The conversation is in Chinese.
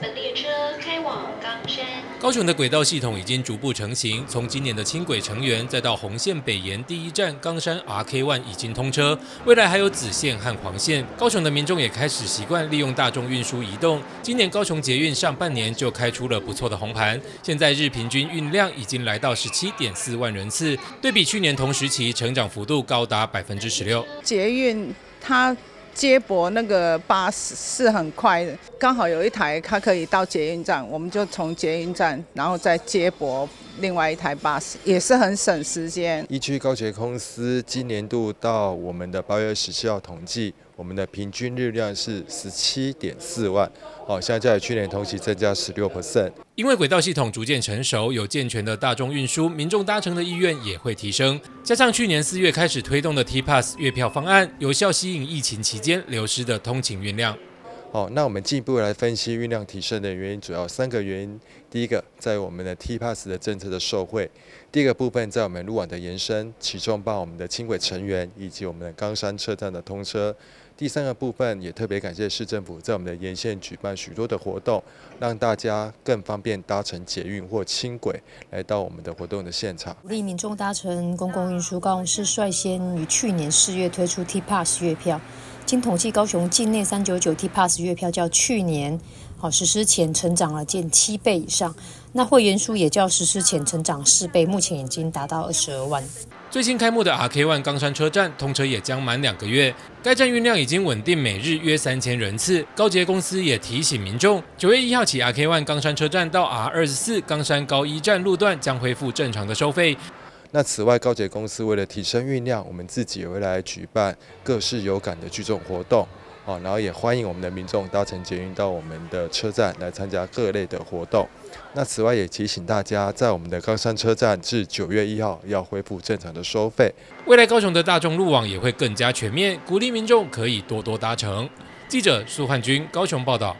本列车开往冈山。高雄的轨道系统已经逐步成型，从今年的轻轨成员，再到红线北延第一站冈山 RK One 已经通车，未来还有子线和黄线。高雄的民众也开始习惯利用大众运输移动。今年高雄捷运上半年就开出了不错的红盘，现在日平均运量已经来到十七点四万人次，对比去年同时期，成长幅度高达百分之十六。捷运它。接驳那个巴士是很快的，刚好有一台它可以到捷运站，我们就从捷运站，然后再接驳另外一台巴士，也是很省时间。一区高铁公司今年度到我们的八月十七号统计。我们的平均日量是十七点四万，哦，相较于去年同期增加十六 percent。因为轨道系统逐渐成熟，有健全的大众运输，民众搭乘的意愿也会提升。加上去年四月开始推动的 T Pass 月票方案，有效吸引疫情期间流失的通勤运量。好，那我们进一步来分析运量提升的原因，主要三个原因。第一个，在我们的 T Pass 的政策的受惠；第二个部分，在我们路网的延伸，其中包括我们的轻轨成员以及我们的冈山车站的通车；第三个部分，也特别感谢市政府在我们的沿线举办许多的活动，让大家更方便搭乘捷运或轻轨来到我们的活动的现场。鼓励民众搭乘公共运输，高雄市率先于去年四月推出 T Pass 月票。经统计，高雄境内三九九 T Pass 月票较去年好实施前成长了近七倍以上，那会员数也较实施前成长四倍，目前已经达到二十二万。最新开幕的 RK One 冈山车站通车也将满两个月，该站运量已经稳定每日约三千人次。高捷公司也提醒民众，九月一号起，RK One 冈山车站到 R 二十四冈山高一站路段将恢复正常的收费。那此外，高捷公司为了提升运量，我们自己也会来举办各式有感的聚众活动，哦，然后也欢迎我们的民众搭乘捷运到我们的车站来参加各类的活动。那此外也提醒大家，在我们的高山车站至九月一号要恢复正常的收费。未来高雄的大众路网也会更加全面，鼓励民众可以多多搭乘。记者苏汉军高雄报道。